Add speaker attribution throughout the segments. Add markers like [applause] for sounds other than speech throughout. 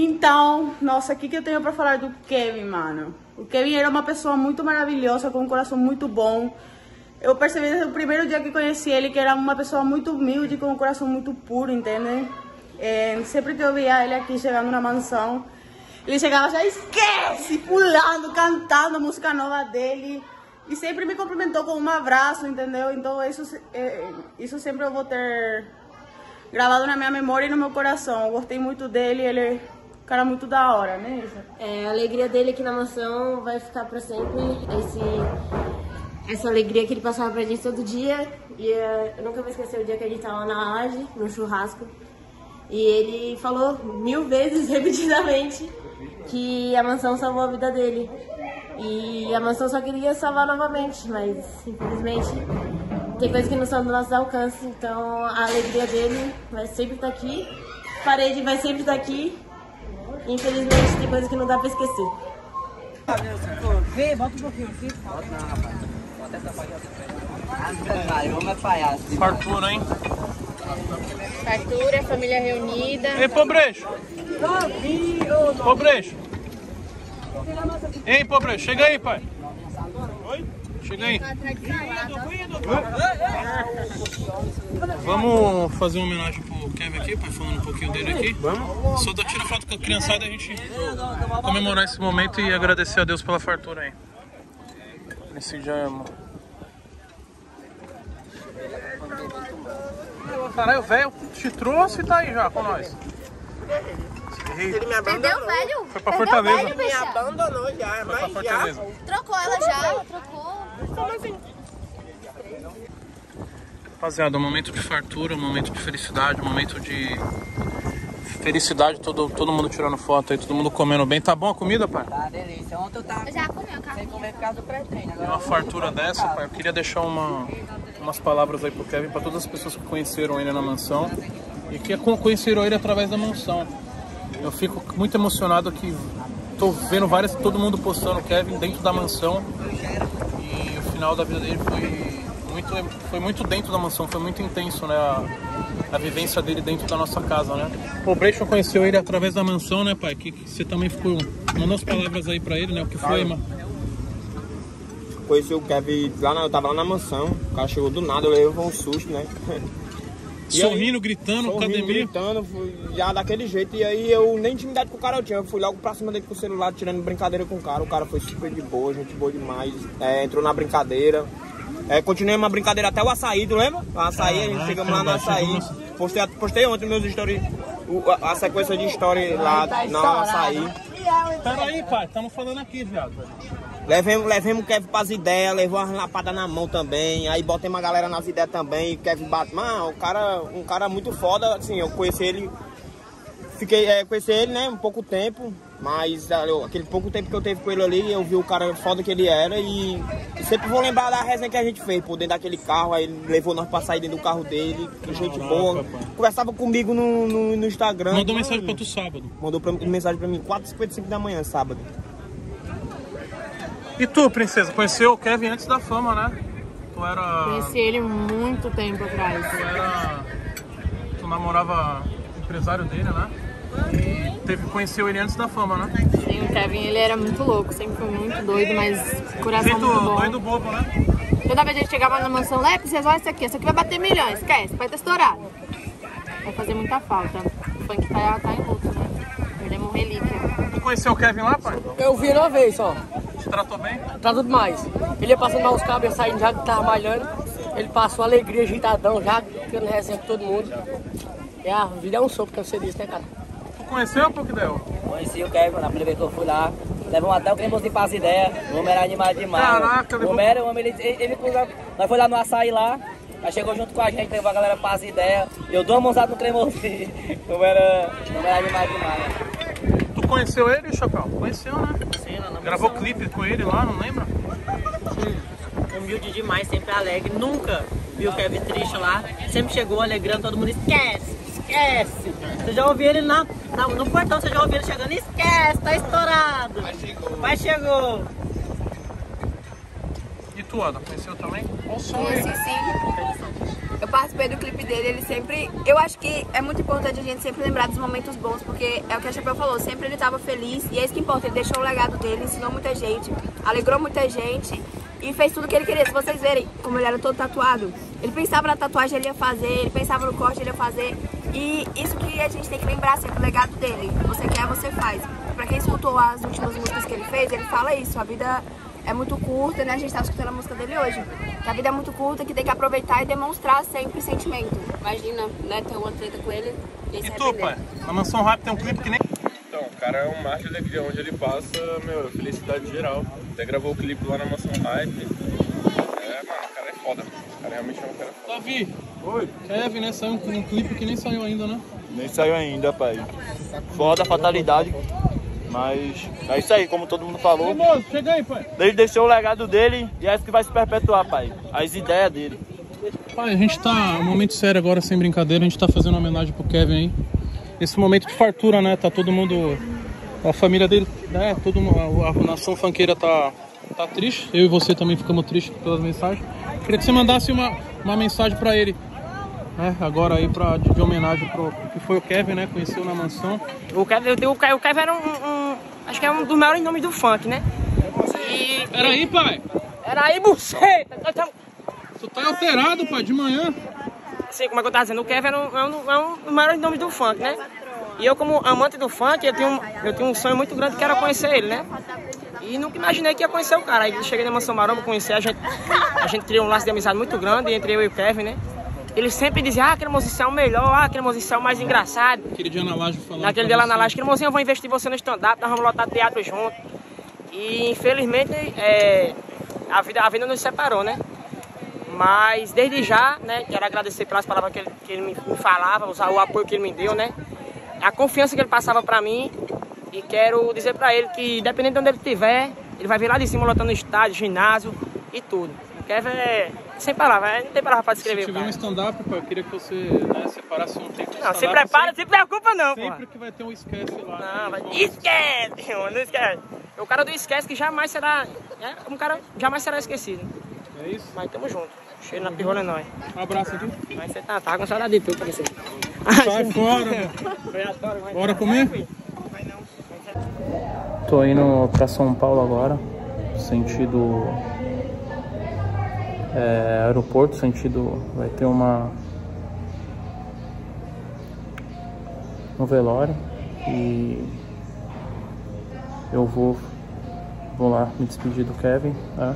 Speaker 1: Então, nossa, o que, eu tenho pra falar do Kevin, mano? O Kevin era uma pessoa muito maravilhosa, com um coração muito bom. Eu percebi desde o primeiro dia que conheci ele que era uma pessoa muito humilde, com um coração muito puro, entende? É, sempre que eu via ele aqui chegando na mansão, ele chegava já esquece, pulando, cantando a música nova dele. E sempre me cumprimentou com um abraço, entendeu? Então isso, é, isso sempre eu vou ter gravado na minha memória e no meu coração. Eu gostei muito dele, ele é cara muito da hora, né, Isa?
Speaker 2: É, a alegria dele aqui na mansão vai ficar pra sempre. Esse, essa alegria que ele passava pra gente todo dia. E uh, eu nunca vou esquecer o dia que a gente tava na laje, no churrasco. E ele falou mil vezes, [laughs] repetidamente, que a mansão salvou a vida dele. E a mansão só queria salvar novamente, mas infelizmente tem coisa que não são do nosso alcance. Então a alegria dele vai sempre estar aqui, a parede vai sempre estar aqui. Infelizmente tem coisa que não dá pra esquecer.
Speaker 3: Vê, bota um pouquinho aqui. Bota não, rapaz. Bota essa paguinha. Vamos é palhaço.
Speaker 4: Fartura, hein?
Speaker 5: Fartura, família reunida.
Speaker 4: Ei, Pobrecho! Pobrecho! Ei, Pobrecho, chega aí, pai. Chega aí. Vamos fazer uma homenagem pro Kevin aqui, pai, falando um pouquinho dele aqui. Vamos. Só tirar foto com a criançada e a gente comemorar esse momento e agradecer a Deus pela fartura aí. Esse dia é... Caralho, o velho te trouxe e tá aí já com nós.
Speaker 6: Ele me abandonou.
Speaker 5: velho?
Speaker 4: Foi pra Fortaleza.
Speaker 6: Me abandonou já,
Speaker 4: Foi pra
Speaker 6: mas já.
Speaker 4: Fortaleza.
Speaker 5: Trocou ela já, trocou.
Speaker 6: Como assim?
Speaker 4: Rapaziada, um momento de fartura, um momento de felicidade, um momento de felicidade, todo, todo mundo tirando foto aí, todo mundo comendo bem. Tá bom a comida, pai?
Speaker 6: Tá, delícia. Ontem eu tava
Speaker 5: Já comeu,
Speaker 6: sem
Speaker 5: cara?
Speaker 6: comer por causa do pré-treino. Agora
Speaker 4: Uma fartura dessa, pai, eu queria deixar uma, umas palavras aí pro Kevin, pra todas as pessoas que conheceram ele na mansão e que con- conheceram ele através da mansão. Eu fico muito emocionado que tô vendo várias, todo mundo postando o Kevin dentro da mansão final da vida dele foi muito, foi muito dentro da mansão, foi muito intenso, né? A, a vivência dele dentro da nossa casa, né? O Breixo conheceu ele através da mansão, né, pai? Que, que você também ficou. Manda as palavras aí pra ele, né? O que foi, mano?
Speaker 7: Conheci o Kevin lá na, eu tava lá na mansão, o cara chegou do nada, eu levei um susto, né? [laughs] E aí,
Speaker 4: Sorrindo, gritando,
Speaker 7: sorrindo,
Speaker 4: academia.
Speaker 7: gritando, já daquele jeito. E aí eu nem intimidade com o cara eu tinha. Eu fui logo pra cima dele com o celular, tirando brincadeira com o cara. O cara foi super de boa, gente boa demais. É, entrou na brincadeira. É, continuamos a brincadeira até o açaí, tu lembra? O açaí, a gente chegamos lá no açaí. Postei, postei ontem meus stories, a, a sequência de story lá no açaí.
Speaker 4: Peraí, pai, estamos falando aqui, viado.
Speaker 7: Levemos, levemos o Kevin pras ideias, levou umas lapadas na mão também. Aí botei uma galera nas ideias também. E o Kevin bate. Mano, o cara, um cara muito foda. Assim, eu conheci ele. Fiquei, é, conheci ele, né, um pouco tempo. Mas ah, eu- aquele pouco tempo que eu teve com ele ali, eu vi o cara foda que ele era. E, sempre vou lembrar da resenha que a gente fez, por dentro daquele carro. Aí ele levou nós pra sair dentro do carro dele. Que gente boa.
Speaker 4: pai.
Speaker 7: Conversava comigo no, no, no Instagram.
Speaker 4: Mandou
Speaker 7: Mano,
Speaker 4: mensagem pra tu sábado.
Speaker 7: Mandou pra, mensagem pra mim 4h55 da manhã, sábado.
Speaker 4: E tu, princesa, conheceu o Kevin antes da fama, né? Tu era.
Speaker 5: Conheci ele muito tempo atrás.
Speaker 4: Tu era. Tu namorava o empresário dele, né? Teve, conheceu ele antes da fama, né?
Speaker 5: Sim, o Kevin, ele era muito louco, sempre foi muito doido, mas coração
Speaker 4: Jeito
Speaker 5: muito bom.
Speaker 4: doido bobo, né?
Speaker 5: Toda vez que a gente chegava na mansão, precisa olha isso aqui, isso aqui vai bater milhões, esquece, vai ter estourado. Vai fazer muita falta. O funk tá, tá em luto, né? Ele é uma relíquia.
Speaker 4: Tu conheceu o Kevin lá, pai?
Speaker 3: Eu vi uma vez só.
Speaker 4: Te tratou bem?
Speaker 3: Tá tudo mais. Ele ia passando mal os cabos, ia saindo já que tava malhando. Ele passou alegria, agitadão, já ficando resenha com todo mundo. E a vida é um sopro, que você disse, né, cara?
Speaker 4: Conheceu, que deu?
Speaker 6: Conheci o Kevin na primeira vez que eu fui lá. Levamos até o cremosinho para as ideias. O homem era animado demais.
Speaker 4: Caraca,
Speaker 6: o homem era, o homem, ele, ele, ele- nós foi lá no açaí lá. Aí chegou junto com a gente, levou a galera para as ideias. Eu dou uma mãozada no cremosinho. [laughs] O homem era, o animado demais.
Speaker 4: Tu conheceu ele, Chapéu? Conheceu, né?
Speaker 6: Sim, lá na
Speaker 4: Gravou clipe com ele lá, não lembra?
Speaker 6: humilde demais, sempre alegre. Nunca viu o Kevin triste lá. Sempre chegou alegrando, todo mundo esquece, esquece. Você já ouviu ele na, na- no portão, você já ouviu ele chegando, esquece, tá estourado. Mas chegou.
Speaker 4: E tu, Ana? Conheceu também? Som aí.
Speaker 5: Conheci sim. Eu participei do clipe dele, ele sempre. Eu acho que é muito importante a gente sempre lembrar dos momentos bons, porque é o que a Chapéu falou, sempre ele tava feliz e é isso que importa. Ele deixou o legado dele, ensinou muita gente, alegrou muita gente e fez tudo o que ele queria. Se vocês verem como ele era todo tatuado, ele pensava na tatuagem, ele ia fazer, ele pensava no corte, ele ia fazer. E isso que a gente tem que lembrar sempre, o legado dele. Você quer, você faz. Pra quem escutou as últimas músicas que ele fez, ele fala isso, a vida é muito curta, né? A gente tá escutando a música dele hoje. Que a vida é muito curta, que tem que aproveitar e demonstrar sempre sentimento. Imagina, né, ter uma treta com ele e
Speaker 4: E tu, pai? Na Mansão Rap tem um clipe que nem...
Speaker 8: Então, o cara é um mar de alegria, onde ele passa, meu, felicidade geral. Até gravou o clipe lá na Mansão Hype. É, mano, o cara é foda. O cara realmente é um cara foda.
Speaker 4: Davi. Oi. Kevin, né? Saiu um, um clipe que nem saiu ainda, né?
Speaker 9: Nem saiu ainda, pai. Foda a fatalidade. Mas é isso aí, como todo mundo falou.
Speaker 4: Moço, chega aí, pai.
Speaker 9: Ele deixou o legado dele e é isso que vai se perpetuar, pai. As ideias dele.
Speaker 4: Pai, a gente tá, um momento sério agora, sem brincadeira, a gente tá fazendo uma homenagem pro Kevin aí. Esse momento de fartura, né? Tá todo mundo, a família dele, né? Todo, a, a nação funkeira tá, tá triste. Eu e você também ficamos tristes pelas mensagens. Queria que você mandasse uma, uma mensagem pra ele, né? Agora aí pra, de, de homenagem pro que foi o Kevin, né? Conheceu na mansão.
Speaker 3: O Kevin, o o Kevin era um, um- Acho que é um dos maiores nomes do funk, né? E.
Speaker 4: Peraí, pai.
Speaker 3: Era aí, buceta! Nós tamo-
Speaker 4: Tu tá alterado, pai, de manhã.
Speaker 3: Assim, como é que eu tava dizendo, o Kevin era um, é um, é um dos maiores nomes do funk, né? E eu, como amante do funk, eu tinha, um, eu tinha um sonho muito grande que era conhecer ele, né? E nunca imaginei que ia conhecer o cara. Aí eu cheguei na Mansão Maromba, conheci, a gente, a gente criou um laço de amizade muito grande entre eu e o Kevin, né? Ele sempre dizia, ah, aquele mocinho é o melhor, ah, aquele mocinho é o mais engraçado.
Speaker 4: Aquele dia na laje falando.
Speaker 3: Naquele dia lá na laje, aquele mocinho, eu vou investir você no stand-up, nós vamos lotar teatro junto. E infelizmente é, a, vida, a vida nos separou, né? Mas desde já, né, quero agradecer pelas palavras que ele, que ele me, me falava, o, o apoio que ele me deu, né? A confiança que ele passava pra mim. E quero dizer pra ele que, dependendo de onde ele estiver, ele vai vir lá de cima lotando estádio, ginásio e tudo. O Kevin é sem palavras, não tem palavra pra
Speaker 4: Se
Speaker 3: descrever. o
Speaker 4: tiver um stand-up, eu queria que você né, separasse um tempo
Speaker 3: Não, se prepara,
Speaker 4: sempre-
Speaker 3: se preocupa não, pô.
Speaker 4: Sempre que vai ter um esquece lá.
Speaker 3: Não, vai... esquece, [laughs] mano, não esquece. O cara do esquece que jamais será, né? Um cara jamais será esquecido.
Speaker 4: É isso?
Speaker 3: Mas tamo junto. Cheiro na pirrola é nóis.
Speaker 4: Um abraço aqui.
Speaker 3: Mas você tá, tá com saudade de tudo pra você.
Speaker 4: Sai [laughs] fora, meu. Bora comer? Tô indo pra São Paulo agora, sentido é, aeroporto, sentido vai ter uma um velório e eu vou vou lá me despedir do Kevin, né?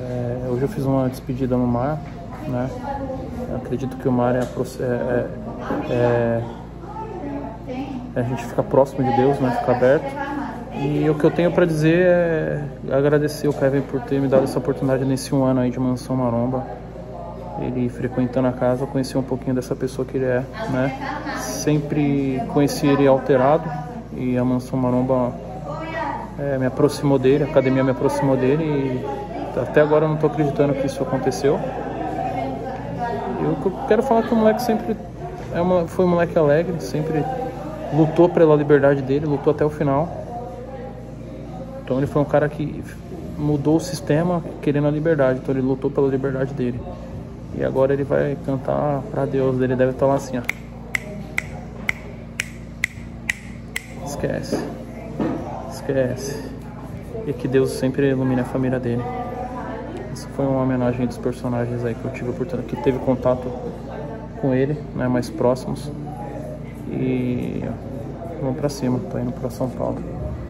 Speaker 4: É, hoje eu fiz uma despedida no mar, né? Eu acredito que o mar é, a é- é- é- a gente fica próximo de Deus, né? Fica aberto. E o que eu tenho para dizer é agradecer o Kevin por ter me dado essa oportunidade nesse um ano aí de Mansão Maromba. Ele frequentando a casa, eu conheci um pouquinho dessa pessoa que ele é, né? Sempre conheci ele alterado e a Mansão Maromba é, me aproximou dele, a academia me aproximou dele e até agora eu não tô acreditando que isso aconteceu. Eu quero falar é que o moleque sempre é uma, foi um moleque alegre, sempre lutou pela liberdade dele, lutou até o final. Então ele foi um cara que mudou o sistema querendo a liberdade, então ele lutou pela liberdade dele. E agora ele vai cantar pra Deus, ele deve estar lá assim, ó. Esquece. Esquece. E que Deus sempre ilumine a família dele. Essa foi uma homenagem dos personagens aí que eu tive oportunidade, que teve contato com ele, né, mais próximos. E vamos pra cima, tô indo pra São Paulo.